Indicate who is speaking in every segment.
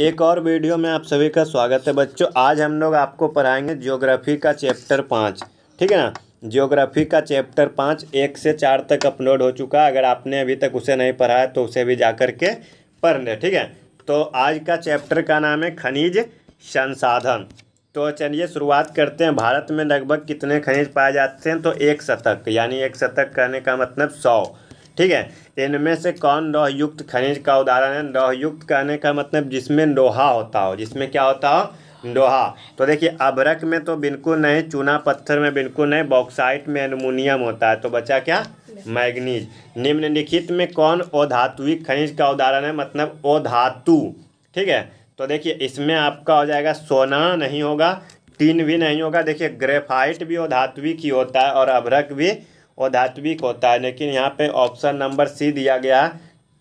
Speaker 1: एक और वीडियो में आप सभी का स्वागत है। बच्चों, आज हम लोग आपको पढ़ाएँगे ज्योग्राफी का चैप्टर पाँच। ठीक है ना? ज्योग्राफी का चैप्टर पाँच एक से चार तक अपलोड हो चुका है। अगर आपने अभी तक उसे नहीं पढ़ा है तो उसे भी जा कर के पढ़ लें। ठीक है? तो आज का चैप्टर का नाम है खनिज संसाधन। तो चलिए शुरुआत करते हैं। भारत में लगभग कितने खनिज पाए जाते हैं? तो एक शतक, यानी एक शतक कहने का मतलब सौ। ठीक है इनमें से कौन लौह युक्त खनिज का उदाहरण है? लौह युक्त कहने का मतलब जिसमें लोहा होता हो, जिसमें क्या होता हो? लोहा। तो देखिए अभ्रक में तो बिल्कुल नहीं, चूना पत्थर में बिल्कुल नहीं बॉक्साइट में एलुमिनियम होता है तो बचा क्या? मैग्नीज। निम्नलिखित में कौन अधात्विक खनिज का उदाहरण है? मतलब अधातु। ठीक है तो देखिए, इसमें आपका हो जाएगा सोना नहीं होगा टीन भी नहीं होगा, देखिए ग्रेफाइट भी अधात्विक ही होता है और अभ्रक भी अधात्विक होता है। लेकिन यहाँ पे ऑप्शन नंबर सी दिया गया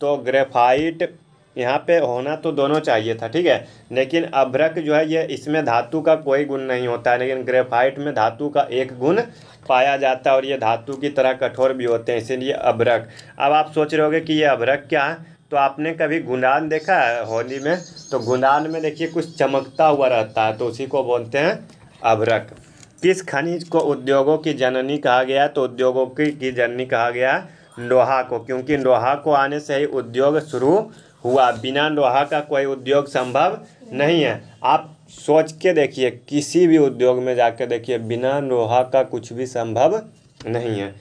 Speaker 1: तो ग्रेफाइट यहाँ पे होना तो दोनों चाहिए था, ठीक है? लेकिन अभ्रक जो है, ये इसमें धातु का कोई गुण नहीं होता है। लेकिन ग्रेफाइट में धातु का एक गुण पाया जाता है और ये धातु की तरह कठोर भी होते हैं, इसीलिए अभ्रक। अब आप सोच रहे होगे कि ये अभ्रक क्या है? तो आपने कभी गुंडान देखा है होली में? तो गुंडान में देखिए कुछ चमकता हुआ रहता है तो उसी को बोलते हैं अभ्रक। किस खनिज को उद्योगों की जननी कहा गया? तो उद्योगों की, की जननी कहा गया लोहा को क्योंकि लोहा को आने से ही उद्योग शुरू हुआ। बिना लोहा का कोई उद्योग संभव नहीं है। आप सोच के देखिए किसी भी उद्योग में जाकर देखिए बिना लोहा का कुछ भी संभव नहीं है।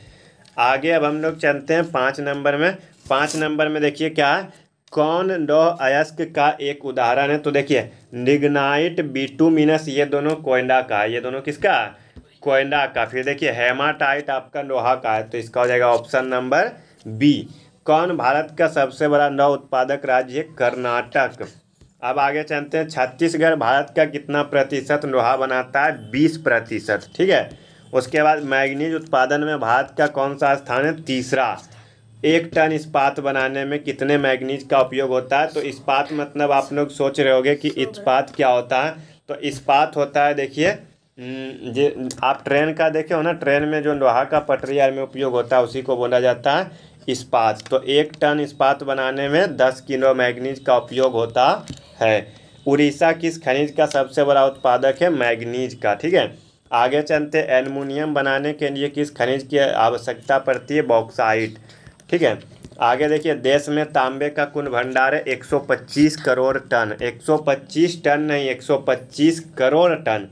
Speaker 1: आगे अब हम लोग चलते हैं पाँच नंबर में। पाँच नंबर में देखिए क्या है। कौन लौह अयस्क का एक उदाहरण है? तो देखिए लिग्नाइट बिटूमिनस, ये दोनों कोयला का है। ये दोनों किसका? कोयला का। फिर देखिए, हेमाटाइट आपका लोहा का है तो इसका हो जाएगा ऑप्शन नंबर बी। कौन भारत का सबसे बड़ा लौह उत्पादक राज्य है? कर्नाटक। अब आगे चलते हैं। छत्तीसगढ़ भारत का कितना प्रतिशत लोहा बनाता है? बीस प्रतिशत, ठीक है? उसके बाद मैग्नीज उत्पादन में भारत का कौन सा स्थान है? तीसरा। एक टन इस्पात बनाने में कितने मैग्नीज का उपयोग होता है? तो इस्पात मतलब आप लोग सोच रहे होंगे कि इस्पात क्या होता है? तो इस्पात होता है, देखिए जे आप ट्रेन का देखे हो ना, ट्रेन में जो लोहा का पटरिया में उपयोग होता है, उसी को बोला जाता है इस्पात। तो एक टन इस्पात बनाने में दस किलो मैग्नीज का उपयोग होता है। उड़ीसा किस खनिज का सबसे बड़ा उत्पादक है? मैग्नीज का, ठीक है? आगे चलते एलुमिनियम बनाने के लिए किस खनिज की आवश्यकता पड़ती है? बॉक्साइट। ठीक है? आगे देखिए, देश में तांबे का कुल भंडार है 125 करोड़ टन। 125 टन नहीं 125 करोड़ टन।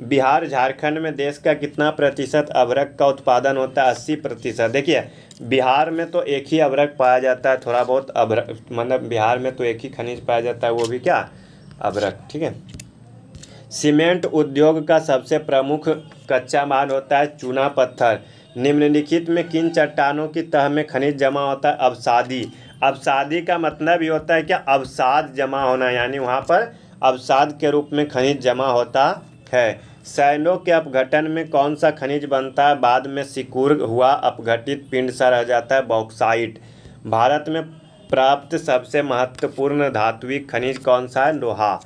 Speaker 1: बिहार, झारखंड में देश का कितना प्रतिशत अभ्रक का उत्पादन होता है? अस्सी प्रतिशत। देखिए, बिहार में तो एक ही अभ्रक पाया जाता है, थोड़ा बहुत अभ्रक मतलब बिहार में तो एक ही खनिज पाया जाता है, वो भी क्या? अभ्रक ठीक है? सीमेंट उद्योग का सबसे प्रमुख कच्चा माल होता है चूना पत्थर। निम्नलिखित में, किन चट्टानों की तह में खनिज जमा होता है? अवसादी। अवसादी का मतलब ये होता है कि अवसाद जमा होना, यानी वहाँ पर अवसाद के रूप में खनिज जमा होता है। सैनो के अपघटन में कौन सा खनिज बनता है? बाद में सिकुर हुआ, अपघटित पिंड सा रह जाता है, बॉक्साइट। भारत में प्राप्त सबसे महत्वपूर्ण धात्विक खनिज कौन सा है? लोहा।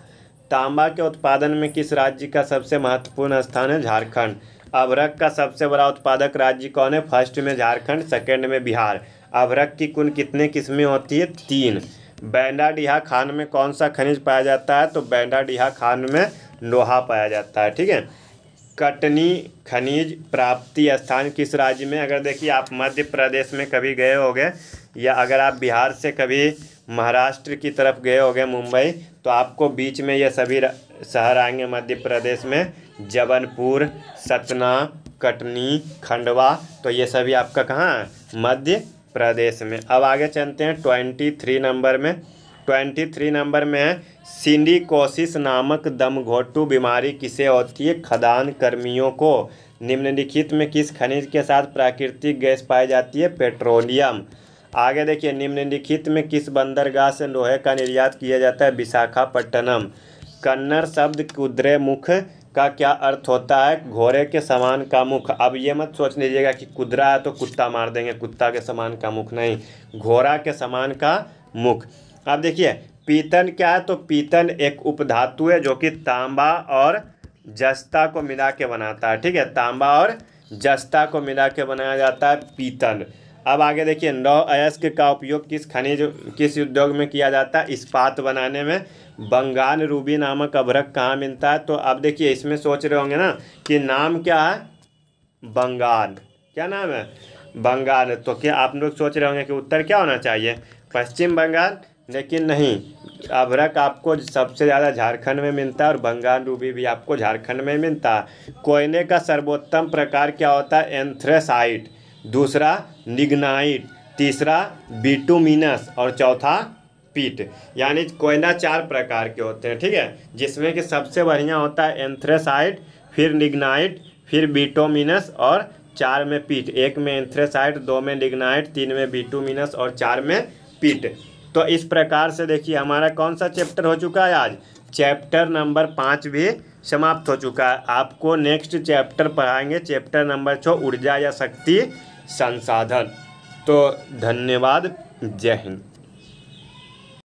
Speaker 1: तांबा के उत्पादन में किस राज्य का सबसे महत्वपूर्ण स्थान है? झारखंड। अभ्रक का सबसे बड़ा उत्पादक राज्य कौन है? फ़र्स्ट में झारखंड, सेकंड में बिहार। अभ्रक की कुल कितने किस्में होती है? तीन। बैंडाडीहा खान में कौन सा खनिज पाया जाता है? तो बैंडाडीहा खान में लोहा पाया जाता है, ठीक है? कटनी खनिज प्राप्ति स्थान किस राज्य में? अगर देखिए, आप मध्य प्रदेश में कभी गए होंगे, या अगर आप बिहार से कभी महाराष्ट्र की तरफ़ गए होंगे मुंबई तो आपको बीच में ये सभी शहर आएँगे मध्य प्रदेश में, जबलपुर, सतना, कटनी, खंडवा तो ये सभी आपका कहाँ है? मध्य प्रदेश में। अब आगे चलते हैं, ट्वेंटी थ्री नंबर में। ट्वेंटी थ्री नंबर में है, सिंडिकोसिस नामक दमघोटू बीमारी किसे होती है? खदान कर्मियों को। निम्नलिखित में किस खनिज के साथ प्राकृतिक गैस पाई जाती है? पेट्रोलियम। आगे देखिए, निम्नलिखित में किस बंदरगाह से लोहे का निर्यात किया जाता है? विशाखापट्टनम। कन्नड़ शब्द कुद्रे मुख का क्या अर्थ होता है? घोड़े के समान का मुख। अब ये मत सोच लीजिएगा कि कुदरा है तो कुत्ता मार देंगे। कुत्ता के समान का मुख नहीं, घोड़ा के समान का मुख। अब देखिए, पीतन क्या है? तो पीतन एक उपधातु है जो कि तांबा और जस्ता को मिला के बनाता है। ठीक है, तांबा और जस्ता को मिला के बनाया जाता है पीतन। अब आगे देखिए, लौह अयस्क का उपयोग किस खनिज, किस उद्योग में किया जाता है? इस्पात बनाने में। बंगाल रूबी नामक अभ्रक कहाँ मिलता है? तो अब देखिए, इसमें सोच रहे होंगे ना कि नाम क्या है? बंगाल। क्या नाम है? बंगाल। तो क्या आप लोग सोच रहे होंगे कि उत्तर क्या होना चाहिए? पश्चिम बंगाल? लेकिन नहीं। अभ्रक आपको सबसे ज़्यादा झारखंड में मिलता है और बंगाल रूबी भी आपको झारखंड में मिलता है। कोयने का सर्वोत्तम प्रकार क्या होता है? एंथ्रेसाइट। दूसरा निग्नाइट तीसरा बिटुमिनस और चौथा पीट यानी कोयला चार प्रकार के होते हैं, ठीक है? जिसमें कि सबसे बढ़िया होता है एंथ्रेसाइट फिर निग्नाइट फिर बिटोमिनस और चार में पीट एक में एंथ्रेसाइट दो में लिग्नाइट, तीन में बिटुमिनस और चार में पीट तो इस प्रकार से देखिए, हमारा कौन सा चैप्टर हो चुका है आज? चैप्टर नंबर पाँच भी समाप्त हो चुका है। आपको नेक्स्ट चैप्टर पढ़ाएँगे। चैप्टर नंबर छः, ऊर्जा या शक्ति। संसाधन। तो धन्यवाद जय हिंद।